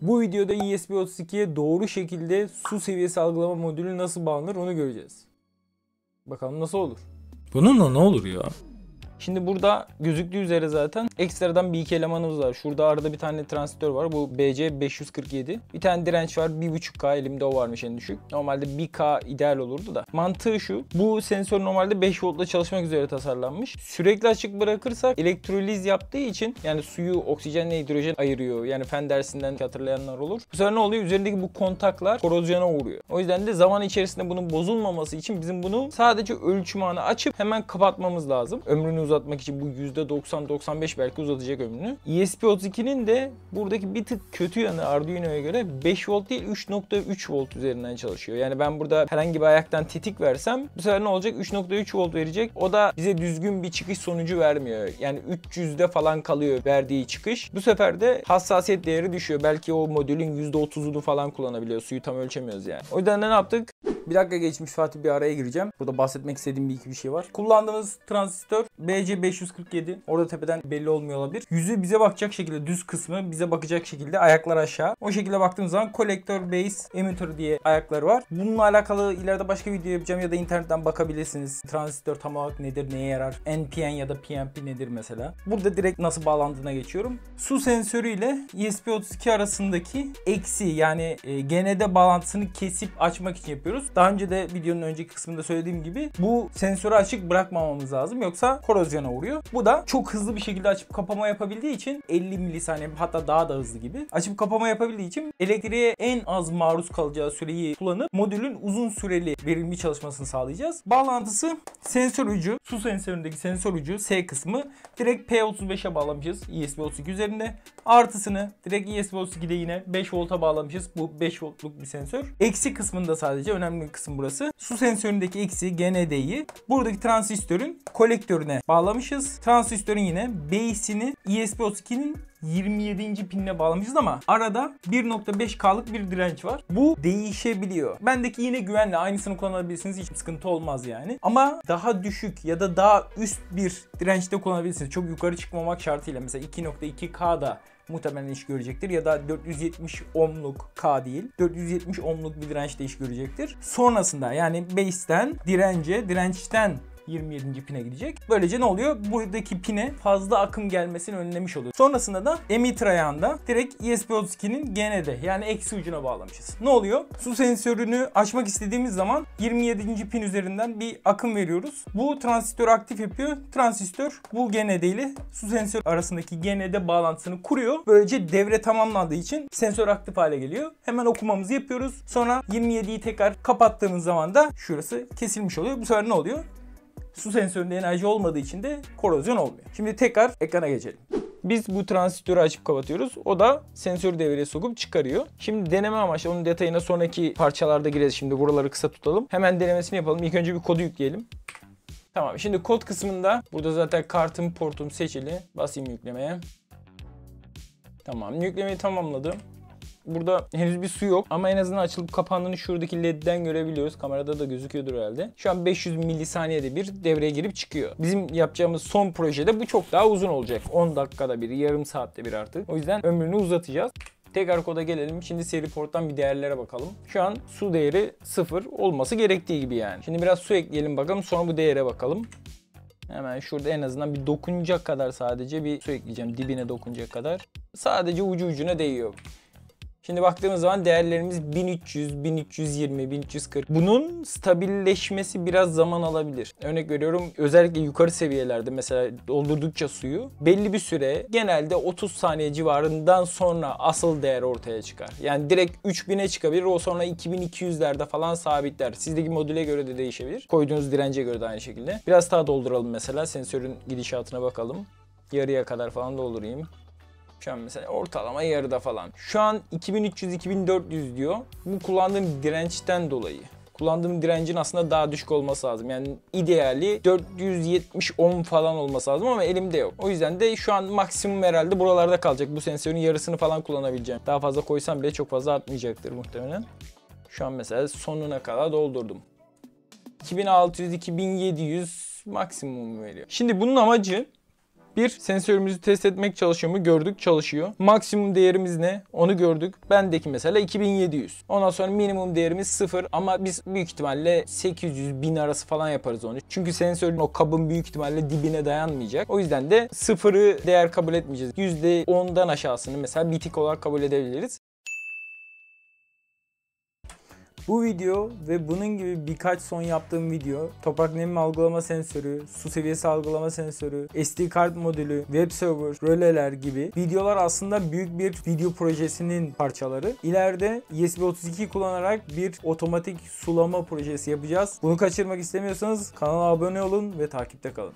Bu videoda ESP32'ye doğru şekilde su seviyesi algılama modülü nasıl bağlanır onu göreceğiz. Bakalım nasıl olur. Bununla ne olur ya? Şimdi burada gözüktüğü üzere zaten ekstradan bir iki elemanımız var. Şurada arada bir tane transistör var. Bu BC547. Bir tane direnç var. 1.5K elimde o varmış en düşük. Normalde 1K ideal olurdu da. Mantığı şu. Bu sensör normalde 5 voltla çalışmak üzere tasarlanmış. Sürekli açık bırakırsak elektroliz yaptığı için yani suyu oksijenle hidrojen ayırıyor. Yani fen dersinden hatırlayanlar olur. Bu sefer ne oluyor? Üzerindeki bu kontaklar korozyona uğruyor. O yüzden de zaman içerisinde bunun bozulmaması için bizim bunu sadece ölçüm anı açıp hemen kapatmamız lazım. Ömrünü uzatmak için bu %90-95 belki uzatacak ömrünü. ESP32'nin de buradaki bir tık kötü yanı Arduino'ya göre 5 volt değil 3.3 volt üzerinden çalışıyor. Yani ben burada herhangi bir ayaktan tetik versem bu sefer ne olacak? 3.3 volt verecek. O da bize düzgün bir çıkış sonucu vermiyor. Yani 300'de falan kalıyor verdiği çıkış. Bu sefer de hassasiyet değeri düşüyor. Belki o modülün %30'unu falan kullanabiliyor. Suyu tam ölçemiyoruz yani. O yüzden de ne yaptık? Bir dakika geçmiş Fatih bir araya gireceğim. Burada bahsetmek istediğim bir iki bir şey var. Kullandığımız transistör BC547. Orada tepeden belli olmuyor olabilir. Yüzü bize bakacak şekilde düz kısmı bize bakacak şekilde ayaklar aşağı. O şekilde baktığımız zaman kolektör base emitter diye ayakları var. Bununla alakalı ileride başka video yapacağım ya da internetten bakabilirsiniz. Transistör tam olarak nedir, neye yarar? NPN ya da PNP nedir mesela? Burada direkt nasıl bağlandığına geçiyorum. Su sensörü ile ESP32 arasındaki eksi yani e, GND bağlantısını kesip açmak için yapıyoruz. Daha önce de videonun önceki kısmında söylediğim gibi bu sensörü açık bırakmamamız lazım yoksa korozyona uğruyor. Bu da çok hızlı bir şekilde açıp kapama yapabildiği için 50 milisaniye hatta daha da hızlı gibi açıp kapama yapabildiği için elektriğe en az maruz kalacağı süreyi kullanıp modülün uzun süreli verimli çalışmasını sağlayacağız. Bağlantısı sensör ucu, su sensöründeki sensör ucu S kısmı direkt P35'e bağlamışız ESP32 üzerinde. Artısını direkt ESP32'de yine 5 volta bağlamışız. Bu 5 voltluk bir sensör. Eksi kısmında sadece önemli bir kısım burası. Su sensöründeki eksi GND'yi buradaki transistörün kolektörüne bağlamışız. Transistörün yine base'ini ESP32'nin 27. pinine bağlamışız ama arada 1.5K'lık bir direnç var. Bu değişebiliyor. Bendeki yine güvenli. Aynısını kullanabilirsiniz. Hiçbir sıkıntı olmaz yani. Ama daha düşük ya da daha üst bir dirençte kullanabilirsiniz. Çok yukarı çıkmamak şartıyla. Mesela 2.2K'da muhtemelen iş görecektir ya da 470 ohmluk K değil 470 ohmluk bir dirençte iş görecektir. Sonrasında yani base'ten dirence, dirençten 27. pine gidecek. Böylece ne oluyor? Buradaki pine fazla akım gelmesini önlemiş oluyor. Sonrasında da emitter ayağında direkt ESP32'nin GND yani eksi ucuna bağlamışız. Ne oluyor? Su sensörünü açmak istediğimiz zaman 27. pin üzerinden bir akım veriyoruz. Bu transistör aktif yapıyor. Transistör bu GND ile su sensör arasındaki GND bağlantısını kuruyor. Böylece devre tamamlandığı için sensör aktif hale geliyor. Hemen okumamızı yapıyoruz. Sonra 27'yi tekrar kapattığımız zaman da şurası kesilmiş oluyor. Bu sefer ne oluyor? Su sensöründe enerji olmadığı için de korozyon olmuyor. Şimdi tekrar ekrana geçelim. Biz bu transistörü açıp kapatıyoruz. O da sensörü devreye sokup çıkarıyor. Şimdi deneme amaçlı onun detayına sonraki parçalarda gireceğiz. Şimdi buraları kısa tutalım. Hemen denemesini yapalım. İlk önce bir kodu yükleyelim. Tamam şimdi kod kısmında burada zaten kartım portum seçili. Basayım yüklemeye. Tamam yüklemeyi tamamladım. Burada henüz bir su yok ama en azından açılıp kapandığını şuradaki ledden görebiliyoruz. Kamerada da gözüküyordur herhalde. Şu an 500 milisaniyede bir devreye girip çıkıyor. Bizim yapacağımız son projede bu çok daha uzun olacak. 10 dakikada bir, yarım saatte bir artık. O yüzden ömrünü uzatacağız. Tekrar koda gelelim. Şimdi seri porttan bir değerlere bakalım. Şu an su değeri 0 olması gerektiği gibi yani. Şimdi biraz su ekleyelim bakalım sonra bu değere bakalım. Hemen şurada en azından bir dokunacak kadar sadece bir su ekleyeceğim. Dibine dokunacak kadar. Sadece ucu ucuna değiyor. Şimdi baktığımız zaman değerlerimiz 1300, 1320, 1340. Bunun stabilleşmesi biraz zaman alabilir. Örnek veriyorum özellikle yukarı seviyelerde mesela doldurdukça suyu belli bir süre genelde 30 saniye civarından sonra asıl değer ortaya çıkar. Yani direkt 3000'e çıkabilir o sonra 2200'lerde falan sabitler. Sizdeki modüle göre de değişebilir. Koyduğunuz dirence göre de aynı şekilde. Biraz daha dolduralım mesela sensörün gidişatına bakalım. Yarıya kadar falan doldurayım. Şu an mesela ortalama yarıda falan. Şu an 2300-2400 diyor. Bu kullandığım dirençten dolayı. Kullandığım direncin aslında daha düşük olması lazım. Yani ideali 470 ohm falan olması lazım ama elimde yok. O yüzden de şu an maksimum herhalde buralarda kalacak. Bu sensörün yarısını falan kullanabileceğim. Daha fazla koysam bile çok fazla artmayacaktır muhtemelen. Şu an mesela sonuna kadar doldurdum. 2600-2700 maksimum veriyor. Şimdi bunun amacı Bir, sensörümüzü test etmek çalışıyor mu? Gördük çalışıyor. Maksimum değerimiz ne? Onu gördük. Bendeki mesela 2700. Ondan sonra minimum değerimiz 0 ama biz büyük ihtimalle 800 bin arası falan yaparız onu. Çünkü sensörün o kabın büyük ihtimalle dibine dayanmayacak. O yüzden de sıfırı değer kabul etmeyeceğiz. %10'dan aşağısını mesela bitik olarak kabul edebiliriz. Bu video ve bunun gibi birkaç son yaptığım video toprak nemi algılama sensörü, su seviyesi algılama sensörü, SD kart modülü, web server, röleler gibi videolar aslında büyük bir video projesinin parçaları. İleride USB 32 kullanarak bir otomatik sulama projesi yapacağız. Bunu kaçırmak istemiyorsanız kanala abone olun ve takipte kalın.